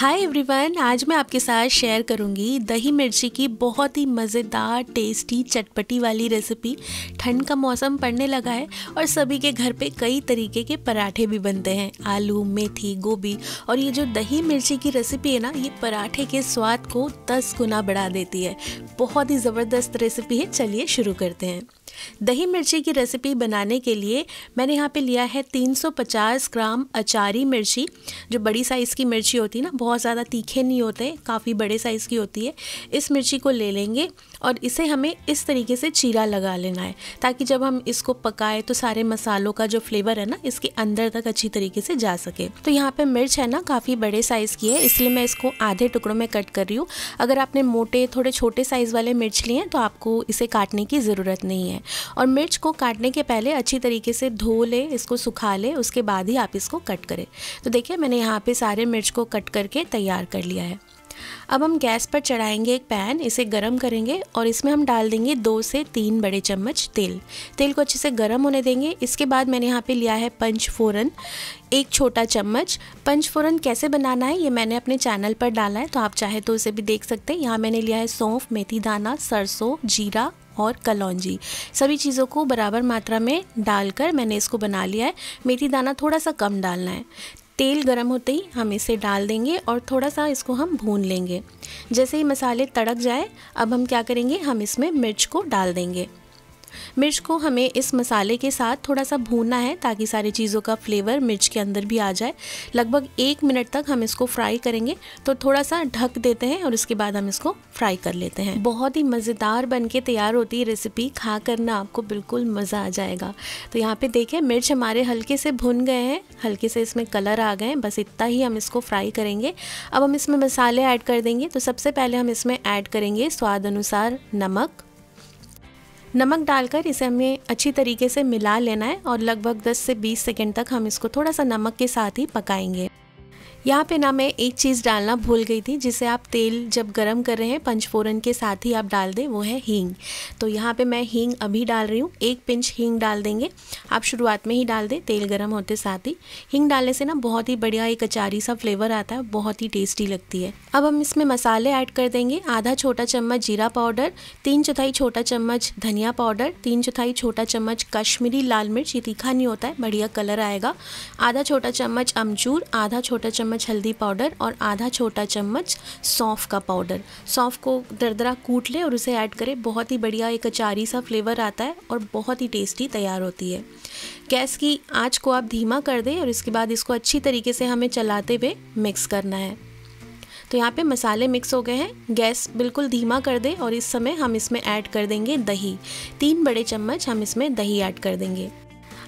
Hi everyone आज मैं आपके साथ शेयर करूँगी दही मिर्ची की बहुत ही मज़ेदार टेस्टी चटपटी वाली रेसिपी ठंड का मौसम पड़ने लगा है और सभी के घर पे कई तरीके के पराठे भी बनते हैं। आलू, मेथी, गोभी और ये जो दही मिर्ची की रेसिपी है ना, ये पराठे के स्वाद को दस गुना बढ़ा देती है। बहुत ही ज़बरदस्त रेसिपी है, चलिए शुरू करते हैं। दही मिर्ची की रेसिपी बनाने के लिए मैंने यहाँ पे लिया है 350 ग्राम अचारी मिर्ची। जो बड़ी साइज़ की मिर्ची होती है ना, बहुत ज़्यादा तीखे नहीं होते, काफ़ी बड़े साइज़ की होती है। इस मिर्ची को ले लेंगे। और इसे हमें इस तरीके से चीरा लगा लेना है, ताकि जब हम इसको पकाए तो सारे मसालों का जो फ्लेवर है ना, इसके अंदर तक अच्छी तरीके से जा सके। तो यहाँ पे मिर्च है ना, काफ़ी बड़े साइज़ की है, इसलिए मैं इसको आधे टुकड़ों में कट कर रही हूँ। अगर आपने मोटे, थोड़े छोटे साइज़ वाले मिर्च लिए हैं तो आपको इसे काटने की ज़रूरत नहीं है। और मिर्च को काटने के पहले अच्छी तरीके से धो ले, इसको सुखा ले, उसके बाद ही आप इसको कट करें। तो देखिए, मैंने यहाँ पे सारे मिर्च को कट करके तैयार कर लिया है। अब हम गैस पर चढ़ाएँगे एक पैन, इसे गरम करेंगे और इसमें हम डाल देंगे दो से तीन बड़े चम्मच तेल। तेल को अच्छे से गरम होने देंगे। इसके बाद मैंने यहाँ पे लिया है पंच फोरन, एक छोटा चम्मच। पंच फोरन कैसे बनाना है, ये मैंने अपने चैनल पर डाला है तो आप चाहे तो उसे भी देख सकते हैं। यहाँ मैंने लिया है सौंफ, मेथी दाना, सरसों, जीरा और कलौंजी। सभी चीज़ों को बराबर मात्रा में डालकर मैंने इसको बना लिया है। मेथी दाना थोड़ा सा कम डालना है। तेल गर्म होते ही हम इसे डाल देंगे और थोड़ा सा इसको हम भून लेंगे। जैसे ही मसाले तड़क जाए, अब हम क्या करेंगे? हम इसमें मिर्च को डाल देंगे। मिर्च को हमें इस मसाले के साथ थोड़ा सा भूनना है ताकि सारी चीज़ों का फ्लेवर मिर्च के अंदर भी आ जाए। लगभग एक मिनट तक हम इसको फ्राई करेंगे। तो थोड़ा सा ढक देते हैं और उसके बाद हम इसको फ्राई कर लेते हैं। बहुत ही मज़ेदार बन के तैयार होती है रेसिपी। खा करना आपको बिल्कुल मज़ा आ जाएगा। तो यहाँ पे देखें, मिर्च हमारे हल्के से भुन गए हैं। हल्के से इसमें कलर आ गए हैं। बस इतना ही हम इसको फ्राई करेंगे। अब हम इसमें मसाले ऐड कर देंगे। तो सबसे पहले हम इसमें ऐड करेंगे स्वाद अनुसार नमक। नमक डालकर इसे हमें अच्छी तरीके से मिला लेना है और लगभग 10 से 20 सेकेंड तक हम इसको थोड़ा सा नमक के साथ ही पकाएँगे। यहाँ पे ना मैं एक चीज़ डालना भूल गई थी, जिसे आप तेल जब गरम कर रहे हैं, पंचफोरन के साथ ही आप डाल दें, वो है हींग। तो यहाँ पे मैं हींग अभी डाल रही हूँ, एक पिंच हींग डाल देंगे। आप शुरुआत में ही डाल दें, तेल गरम होते साथ ही। हींग डालने से ना बहुत ही बढ़िया एक अचारी सा फ्लेवर आता है, बहुत ही टेस्टी लगती है। अब हम इसमें मसाले ऐड कर देंगे, आधा छोटा चम्मच जीरा पाउडर, तीन चौथाई छोटा चम्मच धनिया पाउडर, तीन चौथाई छोटा चम्मच कश्मीरी लाल मिर्च, ये तीखा नहीं होता है, बढ़िया कलर आएगा। आधा छोटा चम्मच अमचूर, आधा छोटा चम्मच चम्मच हल्दी पाउडर और आधा छोटा चम्मच सौंफ का पाउडर। सौंफ को दरदरा कूट ले और उसे ऐड करें। बहुत ही बढ़िया एक अचारी सा फ्लेवर आता है और बहुत ही टेस्टी तैयार होती है। गैस की आँच को आप धीमा कर दें और इसके बाद इसको अच्छी तरीके से हमें चलाते हुए मिक्स करना है। तो यहाँ पे मसाले मिक्स हो गए हैं। गैस बिल्कुल धीमा कर दें और इस समय हम इसमें ऐड कर देंगे दही। तीन बड़े चम्मच हम इसमें दही ऐड कर देंगे।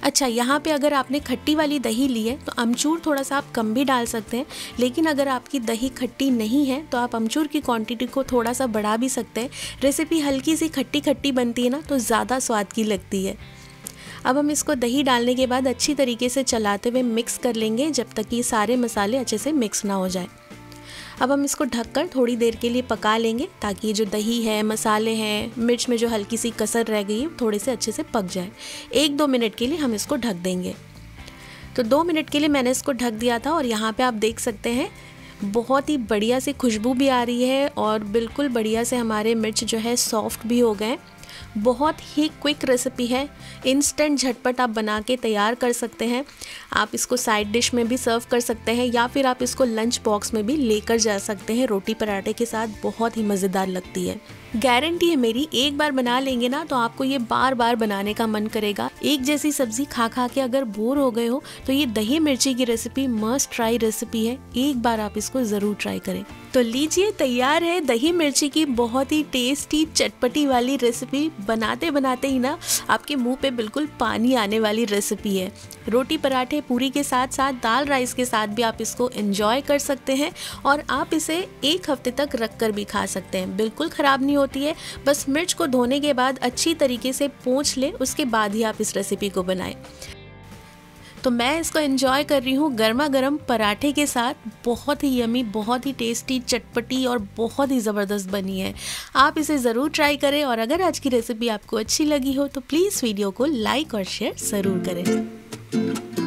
अच्छा यहाँ पे अगर आपने खट्टी वाली दही ली है तो अमचूर थोड़ा सा आप कम भी डाल सकते हैं, लेकिन अगर आपकी दही खट्टी नहीं है तो आप अमचूर की क्वांटिटी को थोड़ा सा बढ़ा भी सकते हैं। रेसिपी हल्की सी खट्टी खट्टी बनती है ना तो ज़्यादा स्वाद की लगती है। अब हम इसको दही डालने के बाद अच्छी तरीके से चलाते हुए मिक्स कर लेंगे, जब तक ये सारे मसाले अच्छे से मिक्स ना हो जाए। अब हम इसको ढककर थोड़ी देर के लिए पका लेंगे ताकि जो दही है, मसाले हैं, मिर्च में जो हल्की सी कसर रह गई, थोड़े से अच्छे से पक जाए। एक दो मिनट के लिए हम इसको ढक देंगे। तो दो मिनट के लिए मैंने इसको ढक दिया था और यहाँ पे आप देख सकते हैं, बहुत ही बढ़िया से खुशबू भी आ रही है और बिल्कुल बढ़िया से हमारे मिर्च जो है सॉफ्ट भी हो गए। बहुत ही क्विक रेसिपी है। इंस्टेंट झटपट आप बना के तैयार कर सकते हैं। आप इसको साइड डिश में भी सर्व कर सकते हैं या फिर आप इसको लंच बॉक्स में भी लेकर जा सकते हैं। रोटी पराठे के साथ बहुत ही मज़ेदार लगती है। गारंटी है मेरी, एक बार बना लेंगे ना तो आपको ये बार बार बनाने का मन करेगा। एक जैसी सब्ज़ी खा खा के अगर बोर हो गए हो तो ये दही मिर्ची की रेसिपी मस्ट ट्राई रेसिपी है। एक बार आप इसको ज़रूर ट्राई करें। तो लीजिए, तैयार है दही मिर्ची की बहुत ही टेस्टी चटपटी वाली रेसिपी बनाते बनाते ही ना आपके मुँह पे बिल्कुल पानी आने वाली रेसिपी है। रोटी पराठे पूरी के साथ साथ दाल राइस के साथ भी आप इसको एंजॉय कर सकते हैं और आप इसे एक हफ़्ते तक रख कर भी खा सकते हैं। बिल्कुल ख़राब नहीं होती है। बस मिर्च को धोने के बाद अच्छी तरीके से पोंछ ले, उसके बाद ही आप इस रेसिपी को बनाएँ। तो मैं इसको एंजॉय कर रही हूँ गर्मा गर्म पराठे के साथ। बहुत ही यमी बहुत ही टेस्टी चटपटी और बहुत ही ज़बरदस्त बनी है। आप इसे ज़रूर ट्राई करें और अगर आज की रेसिपी आपको अच्छी लगी हो तो प्लीज़ वीडियो को लाइक और शेयर ज़रूर करें।